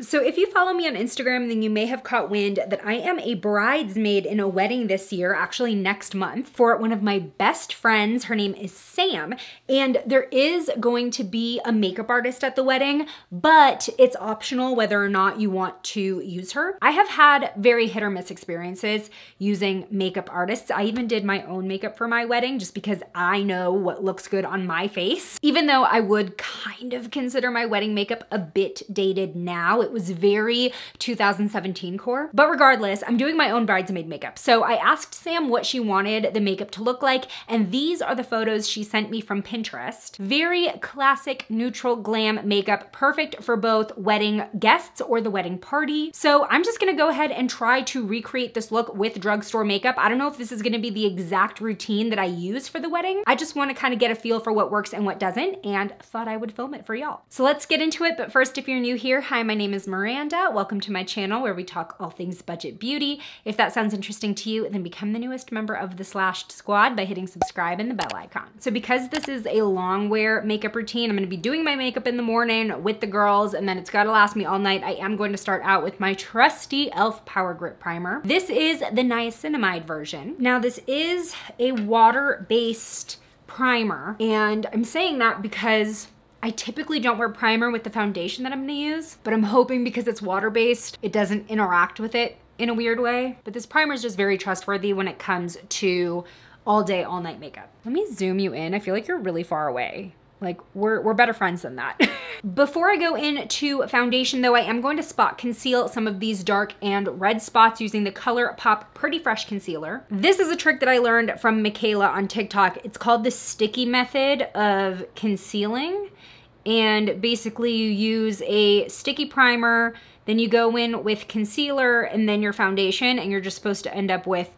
So if you follow me on Instagram, then you may have caught wind that I am a bridesmaid in a wedding this year, actually next month, for one of my best friends. Her name is Sam, and there is going to be a makeup artist at the wedding, but it's optional whether or not you want to use her. I have had very hit or miss experiences using makeup artists. I even did my own makeup for my wedding just because I know what looks good on my face. Even though I would kind of consider my wedding makeup a bit dated now, it was very 2017 core. But regardless, I'm doing my own bridesmaid makeup. So I asked Sam what she wanted the makeup to look like, and these are the photos she sent me from Pinterest. Very classic neutral glam makeup, perfect for both wedding guests or the wedding party. So I'm just gonna go ahead and try to recreate this look with drugstore makeup. I don't know if this is gonna be the exact routine that I use for the wedding. I just wanna kind of get a feel for what works and what doesn't, and thought I would film it for y'all. So let's get into it, but first, if you're new here, hi, my name is Miranda. Welcome to my channel where we talk all things budget beauty. If that sounds interesting to you, then become the newest member of the Slashed Squad by hitting subscribe and the bell icon. So because this is a long wear makeup routine, I'm gonna be doing my makeup in the morning with the girls and then it's gotta last me all night. I am going to start out with my trusty e.l.f. Power Grip Primer. This is the niacinamide version. Now this is a water-based primer and I'm saying that because I typically don't wear primer with the foundation that I'm gonna use, but I'm hoping because it's water-based, it doesn't interact with it in a weird way. But this primer is just very trustworthy when it comes to all day, all night makeup. Let me zoom you in. I feel like you're really far away. Like we're, we're better friends than that. Before I go into foundation though, I am going to spot conceal some of these dark and red spots using the ColourPop Pretty Fresh Concealer. This is a trick that I learned from Michaela on TikTok. It's called the sticky method of concealing and basically you use a sticky primer, then you go in with concealer and then your foundation and you're just supposed to end up with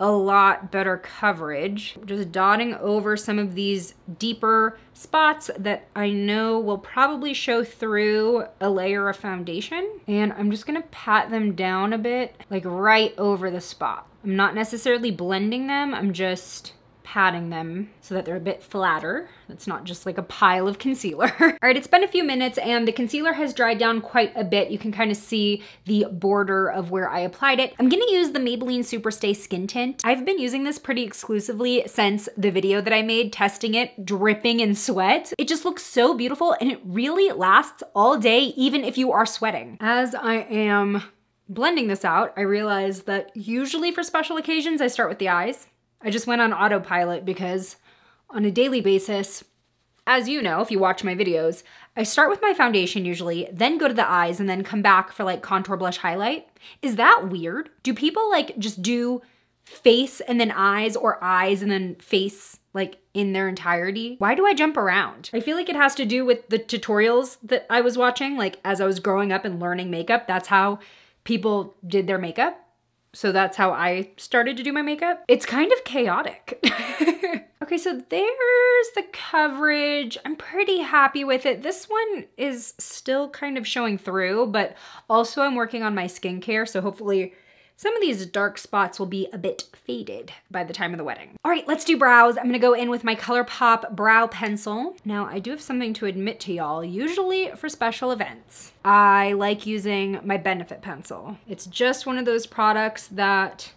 a lot better coverage. Just dotting over some of these deeper spots that I know will probably show through a layer of foundation. And I'm just gonna pat them down a bit, like right over the spot. I'm not necessarily blending them, I'm just patting them so that they're a bit flatter. It's not just like a pile of concealer. All right, it's been a few minutes and the concealer has dried down quite a bit. You can kind of see the border of where I applied it. I'm gonna use the Maybelline Superstay Skin Tint. I've been using this pretty exclusively since the video that I made testing it, dripping in sweat. It just looks so beautiful and it really lasts all day, even if you are sweating. As I am blending this out, I realize that usually for special occasions, I start with the eyes. I just went on autopilot because on a daily basis, as you know, if you watch my videos, I start with my foundation usually, then go to the eyes and then come back for like contour blush highlight. Is that weird? Do people like just do face and then eyes or eyes and then face like in their entirety? Why do I jump around? I feel like it has to do with the tutorials that I was watching. Like as I was growing up and learning makeup, that's how people did their makeup. So that's how I started to do my makeup. It's kind of chaotic. okay, so there's the coverage. I'm pretty happy with it. This one is still kind of showing through, but also I'm working on my skincare, so hopefully some of these dark spots will be a bit faded by the time of the wedding. All right, let's do brows. I'm gonna go in with my ColourPop Brow Pencil. Now, I do have something to admit to y'all, usually for special events. I like using my Benefit pencil. It's just one of those products that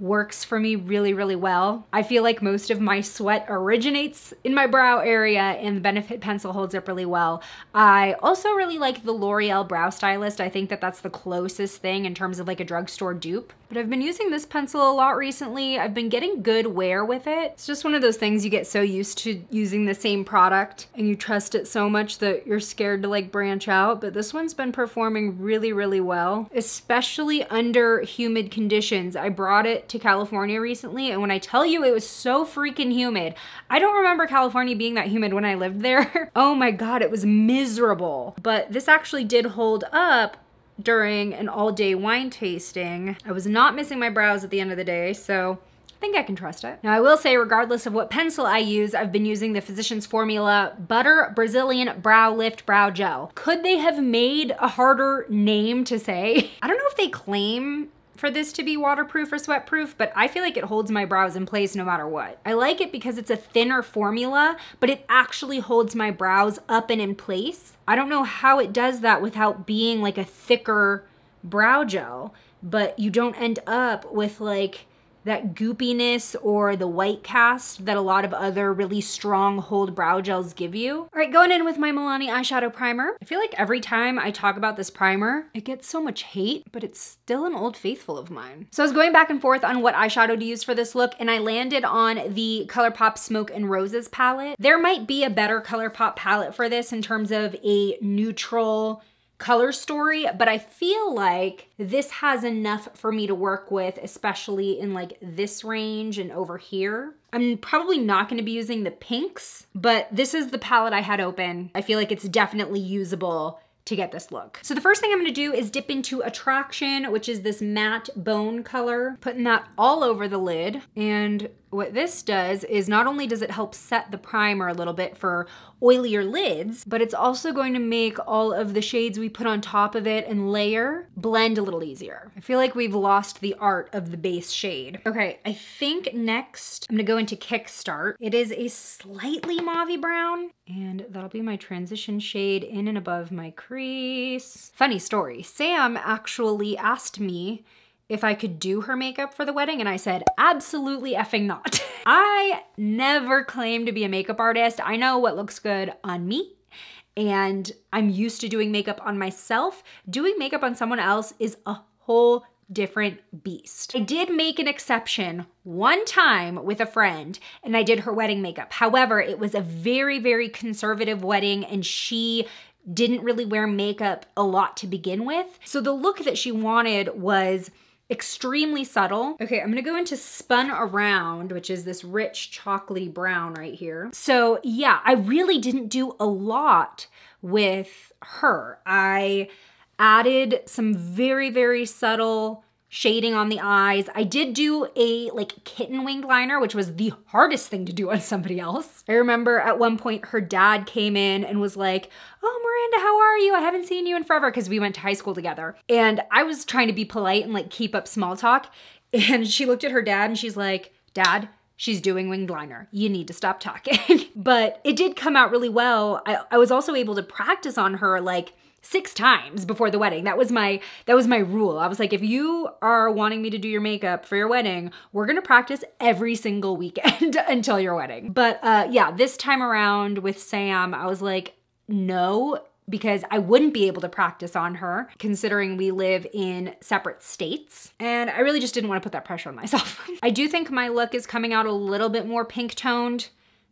works for me really, really well. I feel like most of my sweat originates in my brow area and the Benefit pencil holds up really well. I also really like the L'Oreal Brow Stylist. I think that that's the closest thing in terms of like a drugstore dupe. But I've been using this pencil a lot recently. I've been getting good wear with it. It's just one of those things you get so used to using the same product and you trust it so much that you're scared to like branch out. But this one's been performing really, really well, especially under humid conditions. I brought it to California recently, and when I tell you it was so freaking humid, I don't remember California being that humid when I lived there. oh my God, it was miserable. But this actually did hold up during an all day wine tasting. I was not missing my brows at the end of the day, so I think I can trust it. Now I will say, regardless of what pencil I use, I've been using the Physicians Formula Butter Brazilian Brow Lift Brow Gel. Could they have made a harder name to say? I don't know if they claim for this to be waterproof or sweatproof, but I feel like it holds my brows in place no matter what. I like it because it's a thinner formula, but it actually holds my brows up and in place. I don't know how it does that without being like a thicker brow gel, but you don't end up with like that goopiness or the white cast that a lot of other really strong hold brow gels give you. All right, going in with my Milani eyeshadow primer. I feel like every time I talk about this primer, it gets so much hate, but it's still an old faithful of mine. So I was going back and forth on what eyeshadow to use for this look, and I landed on the ColourPop Smoke and Roses palette. There might be a better ColourPop palette for this in terms of a neutral, color story, but I feel like this has enough for me to work with, especially in like this range and over here. I'm probably not gonna be using the pinks, but this is the palette I had open. I feel like it's definitely usable to get this look. So the first thing I'm gonna do is dip into Attraction, which is this matte bone color, putting that all over the lid. And what this does is not only does it help set the primer a little bit for oilier lids, but it's also going to make all of the shades we put on top of it and layer blend a little easier. I feel like we've lost the art of the base shade. Okay, I think next I'm gonna go into Kickstart. It is a slightly mauvey brown and that'll be my transition shade in and above my crease. Funny story, Sam actually asked me if I could do her makeup for the wedding, and I said, absolutely effing not. I never claim to be a makeup artist. I know what looks good on me, and I'm used to doing makeup on myself. Doing makeup on someone else is a whole different beast. I did make an exception one time with a friend and I did her wedding makeup. However, it was a very, very conservative wedding and she didn't really wear makeup a lot to begin with. So the look that she wanted was extremely subtle. Okay, I'm gonna go into Spun Around, which is this rich chocolatey brown right here. So yeah, I really didn't do a lot with her. I added some very, very subtle shading on the eyes. I did do a like kitten winged liner, which was the hardest thing to do on somebody else. I remember at one point her dad came in and was like, oh, Miranda, how are you? I haven't seen you in forever because we went to high school together. And I was trying to be polite and like keep up small talk. And she looked at her dad and she's like, dad, she's doing winged liner. You need to stop talking. but it did come out really well. I, I was also able to practice on her like six times before the wedding. That was my that was my rule. I was like if you are wanting me to do your makeup for your wedding, we're going to practice every single weekend until your wedding. But uh yeah, this time around with Sam, I was like no because I wouldn't be able to practice on her considering we live in separate states. And I really just didn't want to put that pressure on myself. I do think my look is coming out a little bit more pink toned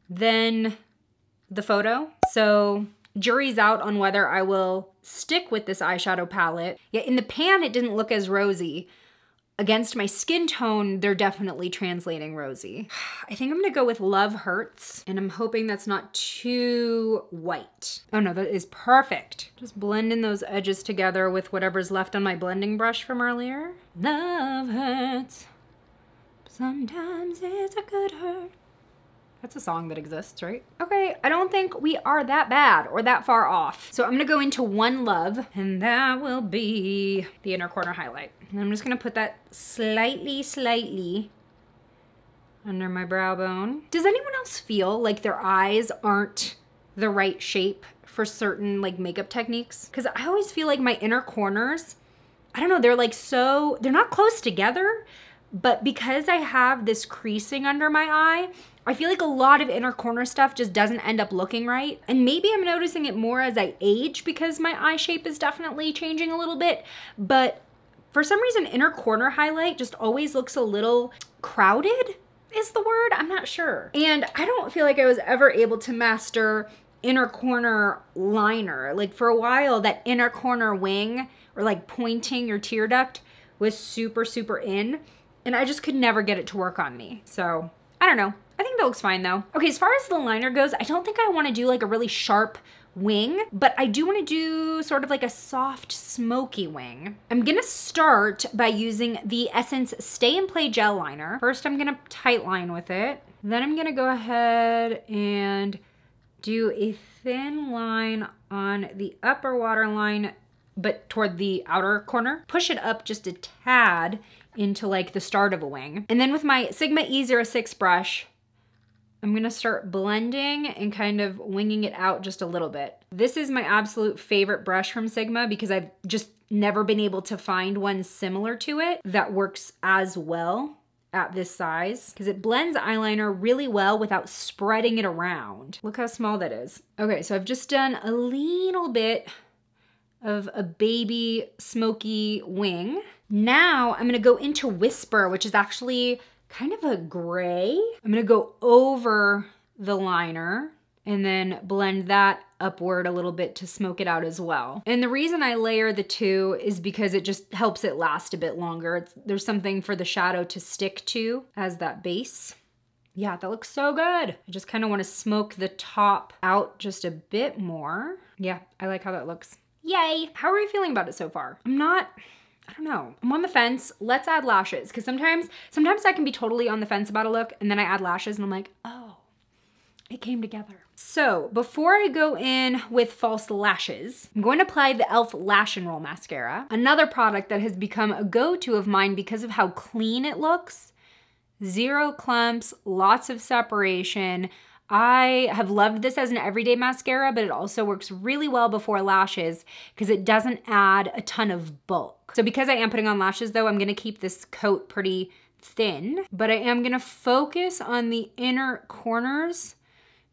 than the photo. So jury's out on whether I will stick with this eyeshadow palette. Yet in the pan, it didn't look as rosy. Against my skin tone, they're definitely translating rosy. I think I'm gonna go with Love Hurts, and I'm hoping that's not too white. Oh no, that is perfect. Just blend in those edges together with whatever's left on my blending brush from earlier. Love hurts. Sometimes it's a good hurt. That's a song that exists, right? Okay, I don't think we are that bad or that far off. So I'm gonna go into One Love, and that will be the inner corner highlight. And I'm just gonna put that slightly, slightly under my brow bone. Does anyone else feel like their eyes aren't the right shape for certain like makeup techniques? Because I always feel like my inner corners, I don't know, they're like so, they're not close together, but because I have this creasing under my eye, I feel like a lot of inner corner stuff just doesn't end up looking right. And maybe I'm noticing it more as I age because my eye shape is definitely changing a little bit. But for some reason, inner corner highlight just always looks a little crowded is the word? I'm not sure. And I don't feel like I was ever able to master inner corner liner. Like for a while, that inner corner wing or like pointing your tear duct was super, super in. And I just could never get it to work on me. So I don't know. I think that looks fine though. Okay, as far as the liner goes, I don't think I wanna do like a really sharp wing, but I do wanna do sort of like a soft smoky wing. I'm gonna start by using the Essence Stay and Play Gel Liner. First, I'm gonna tight line with it. Then I'm gonna go ahead and do a thin line on the upper waterline but toward the outer corner. Push it up just a tad into like the start of a wing. And then with my Sigma E06 brush, I'm gonna start blending and kind of winging it out just a little bit. This is my absolute favorite brush from Sigma because I've just never been able to find one similar to it that works as well at this size because it blends eyeliner really well without spreading it around. Look how small that is. Okay, so I've just done a little bit of a baby smoky wing. Now I'm gonna go into Whisper, which is actually kind of a gray. I'm gonna go over the liner and then blend that upward a little bit to smoke it out as well. And the reason I layer the two is because it just helps it last a bit longer. It's, there's something for the shadow to stick to as that base. Yeah, that looks so good. I just kind of want to smoke the top out just a bit more. Yeah, I like how that looks. Yay! How are you feeling about it so far? I'm not, I don't know. I'm on the fence. Let's add lashes because sometimes, sometimes I can be totally on the fence about a look and then I add lashes and I'm like, oh, it came together. So before I go in with false lashes, I'm going to apply the e.l.f. Lash and Roll Mascara, another product that has become a go-to of mine because of how clean it looks. Zero clumps, lots of separation. I have loved this as an everyday mascara, but it also works really well before lashes because it doesn't add a ton of bulk. So because I am putting on lashes though, I'm gonna keep this coat pretty thin, but I am gonna focus on the inner corners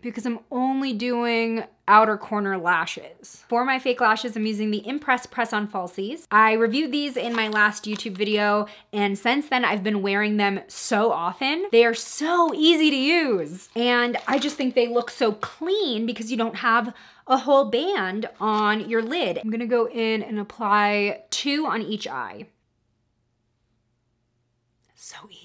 because I'm only doing outer corner lashes. For my fake lashes, I'm using the Impress Press-On Falsies. I reviewed these in my last YouTube video, and since then I've been wearing them so often. They are so easy to use. And I just think they look so clean because you don't have a whole band on your lid. I'm gonna go in and apply two on each eye. So easy.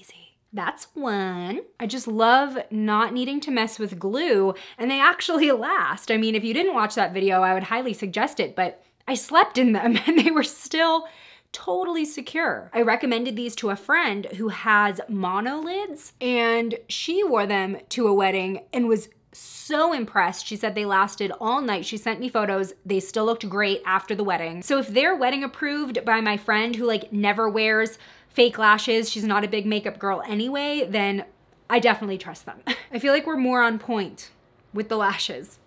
That's one. I just love not needing to mess with glue and they actually last. I mean, if you didn't watch that video, I would highly suggest it, but I slept in them and they were still totally secure. I recommended these to a friend who has monolids and she wore them to a wedding and was so impressed. She said they lasted all night. She sent me photos. They still looked great after the wedding. So if they're wedding approved by my friend who like never wears fake lashes, she's not a big makeup girl anyway, then I definitely trust them. I feel like we're more on point with the lashes.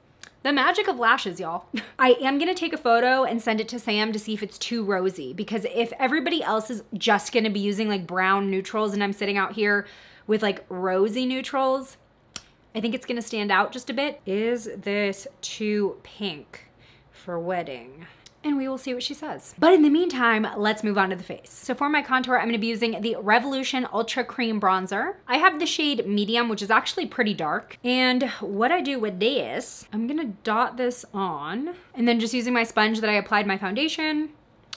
The magic of lashes, y'all. I am gonna take a photo and send it to Sam to see if it's too rosy because if everybody else is just gonna be using like brown neutrals and I'm sitting out here with like rosy neutrals, I think it's gonna stand out just a bit. Is this too pink for wedding? And we will see what she says. But in the meantime, let's move on to the face. So for my contour, I'm gonna be using the Revolution Ultra Cream Bronzer. I have the shade Medium, which is actually pretty dark. And what I do with this, I'm gonna dot this on, and then just using my sponge that I applied my foundation,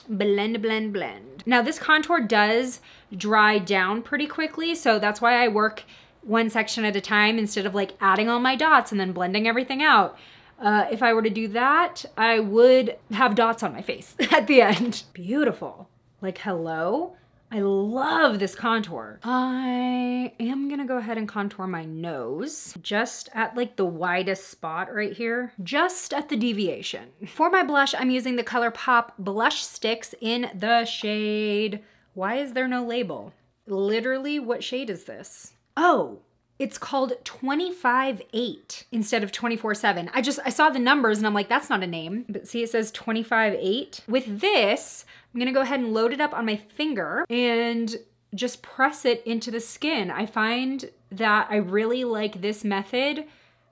blend, blend, blend. Now this contour does dry down pretty quickly, so that's why I work one section at a time instead of like adding all my dots and then blending everything out. Uh, if I were to do that, I would have dots on my face at the end. Beautiful. Like, hello? I love this contour. I am gonna go ahead and contour my nose just at like the widest spot right here, just at the deviation. For my blush, I'm using the ColourPop blush sticks in the shade. Why is there no label? Literally, what shade is this? Oh, it's called 25-8 instead of 24-7. I just, I saw the numbers and I'm like, that's not a name. But see, it says 25-8. With this, I'm gonna go ahead and load it up on my finger and just press it into the skin. I find that I really like this method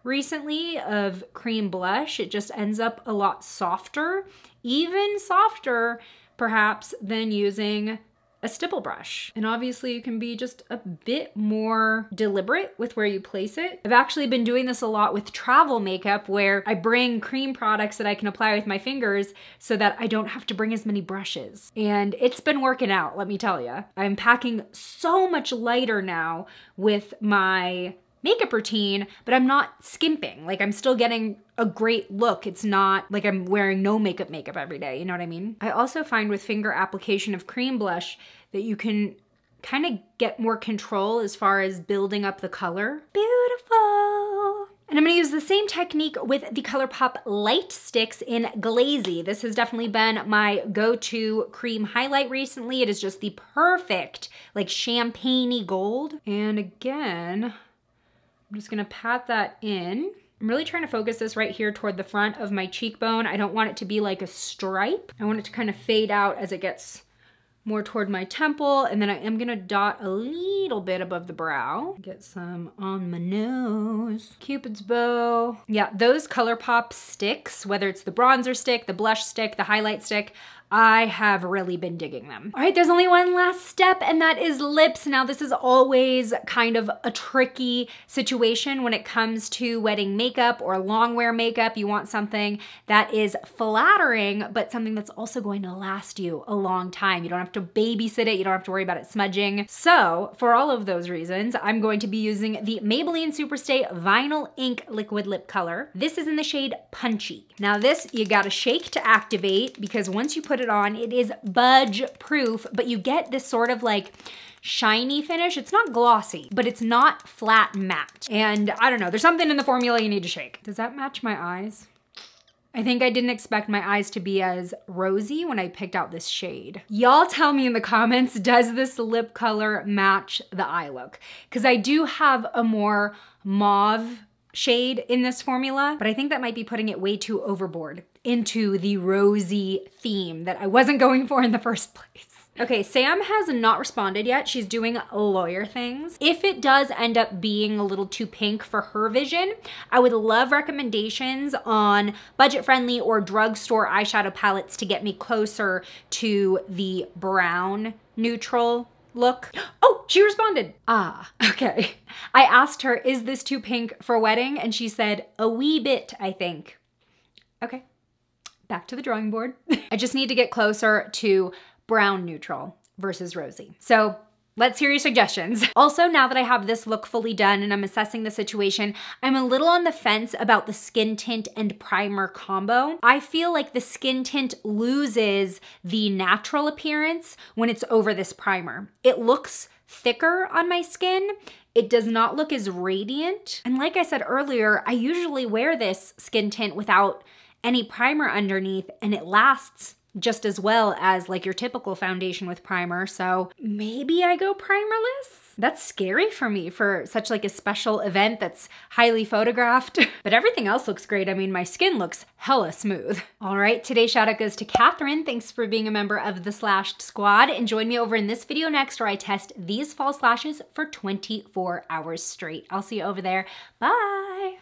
recently of cream blush. It just ends up a lot softer, even softer perhaps than using a stipple brush. And obviously you can be just a bit more deliberate with where you place it. I've actually been doing this a lot with travel makeup where I bring cream products that I can apply with my fingers so that I don't have to bring as many brushes. And it's been working out, let me tell you. I'm packing so much lighter now with my makeup routine, but I'm not skimping. Like I'm still getting a great look. It's not like I'm wearing no makeup makeup every day, you know what I mean? I also find with finger application of cream blush that you can kind of get more control as far as building up the color. Beautiful. And I'm gonna use the same technique with the ColourPop Lite Stix in Glazey. This has definitely been my go-to cream highlight recently. It is just the perfect, like champagne gold. And again, I'm just gonna pat that in. I'm really trying to focus this right here toward the front of my cheekbone. I don't want it to be like a stripe. I want it to kind of fade out as it gets more toward my temple. And then I am gonna dot a little bit above the brow. Get some on my nose. Cupid's bow. Yeah, those ColourPop sticks, whether it's the bronzer stick, the blush stick, the highlight stick, I have really been digging them. All right, there's only one last step and that is lips. Now this is always kind of a tricky situation when it comes to wedding makeup or long wear makeup. You want something that is flattering, but something that's also going to last you a long time. You don't have to babysit it. You don't have to worry about it smudging. So for all of those reasons, I'm going to be using the Maybelline Superstay Vinyl Ink Liquid Lip Color. This is in the shade Punchy. Now this, you gotta shake to activate because once you put put it on. It is budge proof, but you get this sort of like shiny finish. It's not glossy, but it's not flat matte. And I don't know, there's something in the formula you need to shake. Does that match my eyes? I think I didn't expect my eyes to be as rosy when I picked out this shade. Y'all tell me in the comments, does this lip color match the eye look? Because I do have a more mauve shade in this formula, but I think that might be putting it way too overboard into the rosy theme that I wasn't going for in the first place. Okay, Sam has not responded yet. She's doing lawyer things. If it does end up being a little too pink for her vision, I would love recommendations on budget-friendly or drugstore eyeshadow palettes to get me closer to the brown neutral look. Oh, she responded. Ah, okay. I asked her, is this too pink for wedding? And she said, a wee bit, I think. Okay, back to the drawing board. I just need to get closer to brown neutral versus rosy. So Let's hear your suggestions. Also, now that I have this look fully done and I'm assessing the situation, I'm a little on the fence about the skin tint and primer combo. I feel like the skin tint loses the natural appearance when it's over this primer. It looks thicker on my skin. It does not look as radiant. And like I said earlier, I usually wear this skin tint without any primer underneath and it lasts just as well as like your typical foundation with primer. So maybe I go primerless? That's scary for me for such like a special event that's highly photographed. but everything else looks great. I mean, my skin looks hella smooth. All right, today's shout out goes to Catherine. Thanks for being a member of the Slashed Squad. And join me over in this video next where I test these false lashes for 24 hours straight. I'll see you over there. Bye.